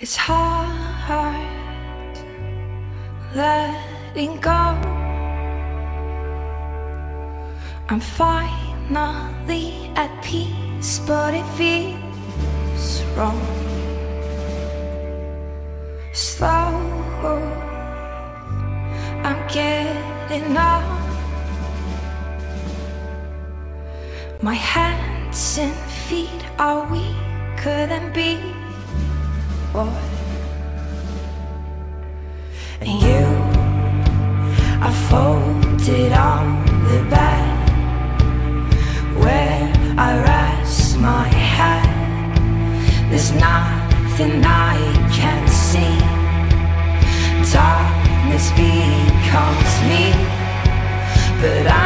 It's hard letting go. I'm finally at peace, but it feels wrong. Slow, I'm getting up. My hands and feet are weaker than before. And you are folded on the bed where I rest my head. There's nothing I can see. Darkness becomes me, but I'm.